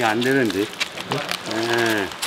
이게 안 되는데. 예.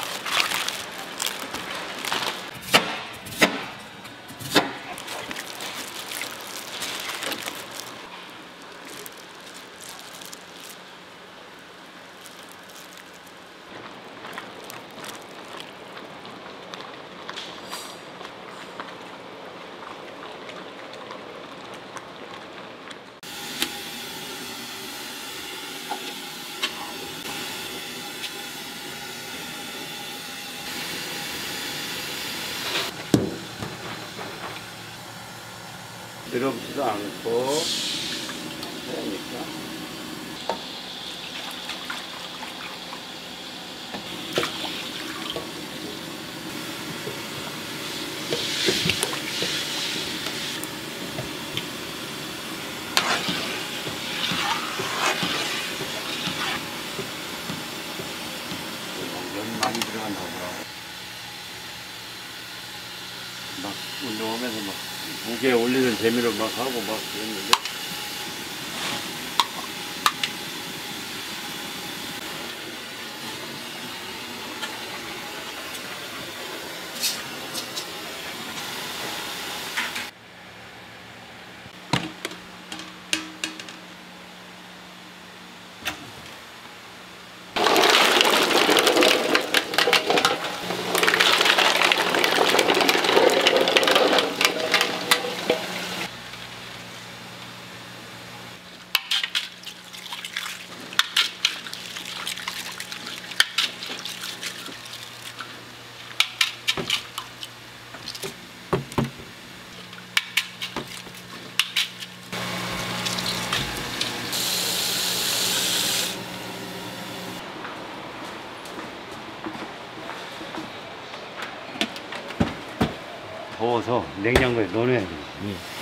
들어오지도 않고. 그러니까 무게 올리는 재미로 막 하고 막 그랬는데 더워서 냉장고에 넣어놔야 돼. 한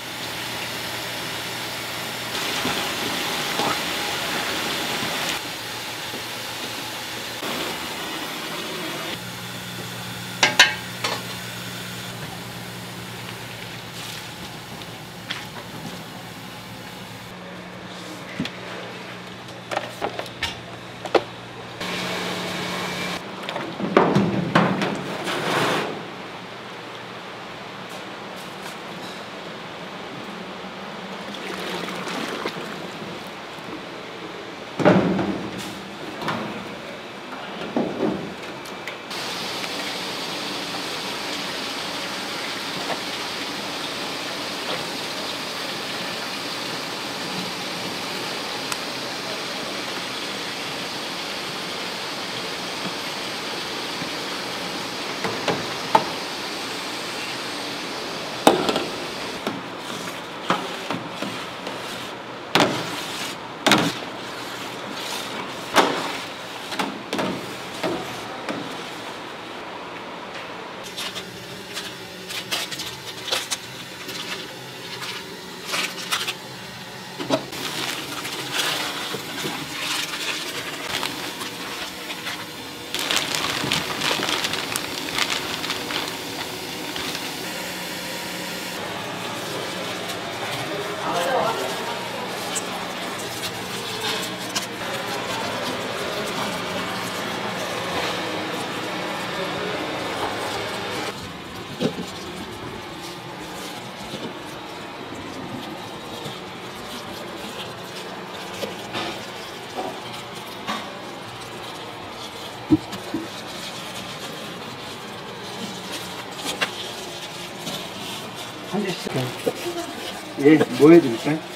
예, 뭐 해드릴까요?